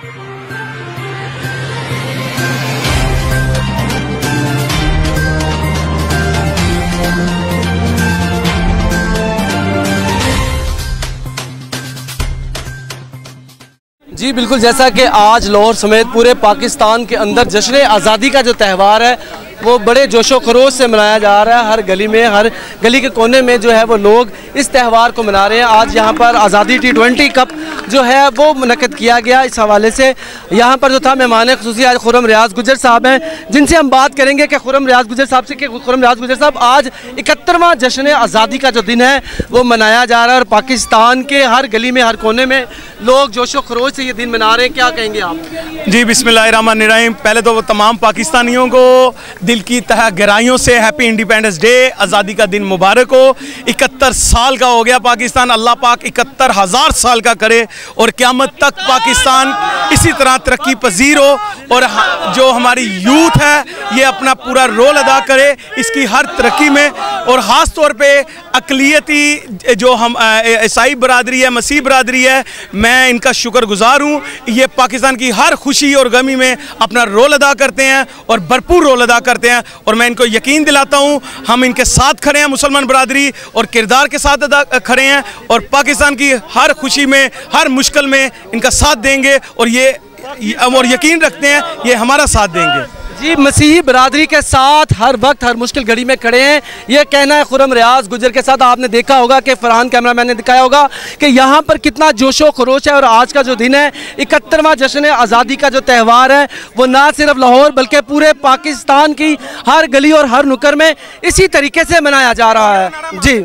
جی بالکل، جیسا کہ آج لاہور سمیت پورے پاکستان کے اندر جشن آزادی کا جو تہوار ہے وہ بڑے جوش و خروش سے منایا جا رہا ہے، ہر گلی میں، ہر گلی کے کونے میں جو ہے وہ لوگ اس تہوار کو منا رہے ہیں۔ آج یہاں پر آزادی ٹی ٹوینٹی کپ جو ہے وہ منعقد کیا گیا اس حوالے سے۔ یہاں پر جو تھا مہمان خصوصی، آج خرم ریاض گجر صاحب ہیں۔ جن سے ہم بات کریں گے کہ خرم ریاض گجر صاحب سے کہ خرم ریاض گجر صاحب آج اکہترواں جشن آزادی کا جو دن ہے وہ منایا جا رہا ہے اور پاکستان کے ہر گلی میں، ہر کونے میں لوگ جوش و خروش سے یہ دن منا رہے ہیں۔ کیا کہیں گے آپ؟ جی بسم اللہ الرحمن الرحیم۔ پہلے تو وہ تمام پاکستانیوں کو دل کی تہ گہرائیوں سے ہیپی انڈیپینڈنس ڈے آزادی کا دن مبارک ہو۔ اکہتر سال کا ہو گیا پاکستان، اللہ پاک اکہتر ہزار سال کا کرے اور قیامت تک پاکستان اسی طرح ترقی پذیر ہو اور ہاں، جو ہماری یوتھ ہے، یہ اپنا پورا رول ادا کرے۔ اس کی ہر ترقی میں اور خاص طور پہ اقلیتی جو ہم عیسائی برادری ہے، مسیح برادری ہے، میں ان کا شکر گزار ہوں۔ یہ پاکستان کی ہر خوشی اور غمی میں اپنا رول ادا کرتے ہیں اور بھرپور رول ادا کرتے ہیں۔ اور میں ان کو یقین دلاتا ہوں، ہم ان کے ساتھ کھڑے ہیں، مسلمان برادری اور کردار کے ساتھ ادا کھڑے ہیں۔ اور پاکستان کی ہر خوشی میں، ہر مشکل میں ان کا ساتھ دیں گے۔ اور یہ، اور یقین رکھتے ہیں، یہ ہمارا ساتھ دیں گے۔ جی مسیحی برادری کے ساتھ ہر وقت ہر مشکل گھڑی میں کھڑے ہیں۔ یہ کہنا ہے خرم ریاض گجر کے ساتھ، آپ نے دیکھا ہوگا کہ فرحان کیمرہ مین نے دکھایا ہوگا کہ یہاں پر کتنا جوش و خروش ہے اور آج کا جو دن ہے، اکہترواں جشن آزادی کا جو تہوار ہے، وہ نہ صرف لاہور بلکہ پورے پاکستان کی ہر گلی اور ہر نکر میں اسی طریقے سے منایا جا رہا ہے۔ جی۔